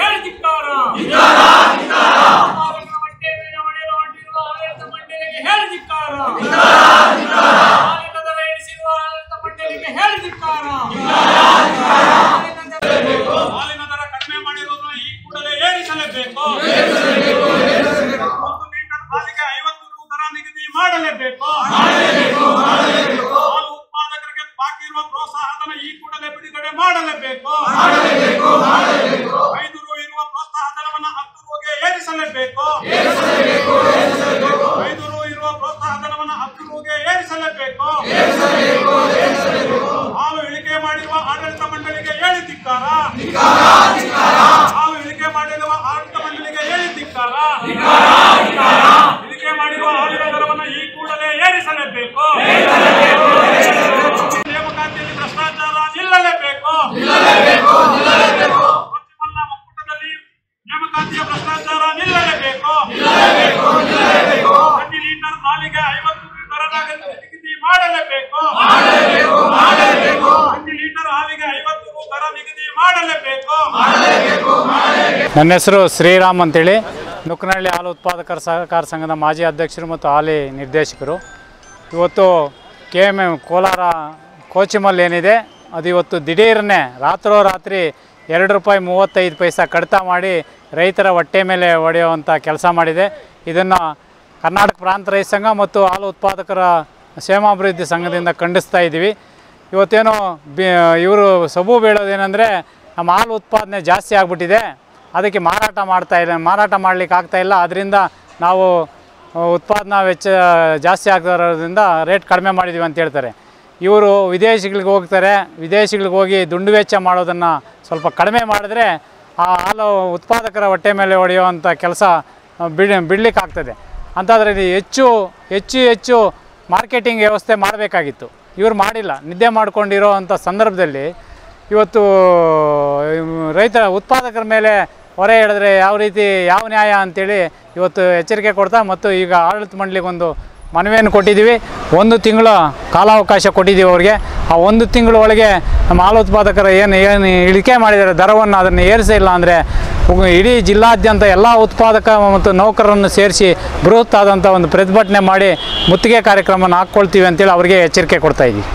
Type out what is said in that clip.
ಹೇಳಿ ಧಿಕ್ಕಾರ ಪಾಲಕರ ಏರಿಸಲೇಬೇಕು ಹಾಲು ಇಳಿಕೆ ಮಾಡಿರುವ ಆಡಳಿತ ಮಂಡಳಿಗೆ ಹೇಳಿ ಧಿಕ್ಕಾರ. ಮಾಡಲೇಬೇಕು ಪ್ರತಿ ಲೀಟರ್ ಹಾಲಿಗೆ ಐವತ್ತು ರೂಪಾಯಿ ನಿಗದಿ ಮಾಡಲೇಬೇಕು. ನನ್ನ ಹೆಸರು ಶ್ರೀರಾಮ್ ಅಂತೇಳಿ. ನುಕ್ಕನಹಳ್ಳಿ ಹಾಲು ಉತ್ಪಾದಕರ ಸಹಕಾರ ಸಂಘದ ಮಾಜಿ ಅಧ್ಯಕ್ಷರು ಮತ್ತು ಹಾಲಿ ನಿರ್ದೇಶಕರು. ಇವತ್ತು K M M Kolar Kochimul ಏನಿದೆ ಅದು ಇವತ್ತು ದಿಢೀರನ್ನೇ ರಾತ್ರೋರಾತ್ರಿ ಎರಡು ರೂಪಾಯಿ ಮೂವತ್ತೈದು ಪೈಸಾ ಕಡಿತ ಮಾಡಿ ರೈತರ ಹೊಟ್ಟೆ ಮೇಲೆ ಹೊಡೆಯುವಂಥ ಕೆಲಸ ಮಾಡಿದೆ. ಇದನ್ನು ಕರ್ನಾಟಕ ಪ್ರಾಂತ ರೈತ ಸಂಘ ಮತ್ತು ಹಾಲು ಉತ್ಪಾದಕರ ಕ್ಷೇಮಾಭಿವೃದ್ಧಿ ಸಂಘದಿಂದ ಖಂಡಿಸ್ತಾ ಇದ್ದೀವಿ. ಇವತ್ತೇನು ಬಿ, ಇವರು ಸಬು ಬೀಳೋದೇನೆಂದರೆ ನಮ್ಮ ಹಾಲು ಉತ್ಪಾದನೆ ಜಾಸ್ತಿ ಆಗಿಬಿಟ್ಟಿದೆ, ಅದಕ್ಕೆ ಮಾರಾಟ ಮಾಡ್ತಾ ಇಲ್ಲ, ಮಾರಾಟ ಮಾಡಲಿಕ್ಕೆ ಆಗ್ತಾ ಇಲ್ಲ ಅದರಿಂದ ನಾವು ಉತ್ಪಾದನಾ ವೆಚ್ಚ ಜಾಸ್ತಿ ಆಗ್ತಾ ಇರೋದ್ರಿಂದ ರೇಟ್ ಕಡಿಮೆ ಮಾಡಿದ್ದೀವಿ ಅಂತ ಹೇಳ್ತಾರೆ. ಇವರು ವಿದೇಶಿಗಳಿಗೆ ಹೋಗ್ತಾರೆ, ವಿದೇಶಿಗಳಿಗೆ ಹೋಗಿ ದುಂಡು ವೆಚ್ಚ ಮಾಡೋದನ್ನು ಸ್ವಲ್ಪ ಕಡಿಮೆ ಮಾಡಿದ್ರೆ ಆ ಹಾಲು ಉತ್ಪಾದಕರ ಹೊಟ್ಟೆ ಮೇಲೆ ಹೊಡೆಯುವಂಥ ಕೆಲಸ ಬಿಡ್ ಬಿಡಲಿಕ್ಕಾಗ್ತದೆ ಅಂಥದ್ರಲ್ಲಿ ಹೆಚ್ಚು ಹೆಚ್ಚು ಹೆಚ್ಚು ಮಾರ್ಕೆಟಿಂಗ್ ವ್ಯವಸ್ಥೆ ಮಾಡಬೇಕಾಗಿತ್ತು. ಇವರು ಮಾಡಿಲ್ಲ. ನಿದ್ದೆ ಮಾಡಿಕೊಂಡಿರೋ ಅಂಥ ಸಂದರ್ಭದಲ್ಲಿ ಇವತ್ತು ಇವ್ ರೈತರ ಉತ್ಪಾದಕರ ಮೇಲೆ ಹೊರೆ ಹೇಳಿದ್ರೆ ಯಾವ ರೀತಿ, ಯಾವ ನ್ಯಾಯ ಅಂತೇಳಿ ಇವತ್ತು ಎಚ್ಚರಿಕೆ ಕೊಡ್ತಾ ಮತ್ತು ಈಗ ಆಡಳಿತ ಮಂಡಳಿಗೆ ಒಂದು ಮನವಿಯನ್ನು ಕೊಟ್ಟಿದ್ದೀವಿ. ಒಂದು ತಿಂಗಳ ಕಾಲಾವಕಾಶ ಕೊಟ್ಟಿದ್ದೀವಿ ಅವರಿಗೆ. ಆ ಒಂದು ತಿಂಗಳ ಒಳಗೆ ನಮ್ಮ ಹಾಲು ಉತ್ಪಾದಕರ ಏನು ಏನು ಇಳಿಕೆ ಮಾಡಿದ್ದಾರೆ, ದರವನ್ನು ಅದನ್ನು ಏರಿಸೇ ಇಲ್ಲ ಅಂದರೆ ಇಡೀ ಜಿಲ್ಲಾದ್ಯಂತ ಎಲ್ಲ ಉತ್ಪಾದಕ ಮತ್ತು ನೌಕರರನ್ನು ಸೇರಿಸಿ ಬೃಹತ್ ಆದಂಥ ಒಂದು ಪ್ರತಿಭಟನೆ ಮಾಡಿ ಮುತ್ತಿಗೆ ಕಾರ್ಯಕ್ರಮವನ್ನು ಹಾಕ್ಕೊಳ್ತೀವಿ ಅಂತೇಳಿ ಅವರಿಗೆ ಎಚ್ಚರಿಕೆ ಕೊಡ್ತಾ ಇದ್ದೀವಿ.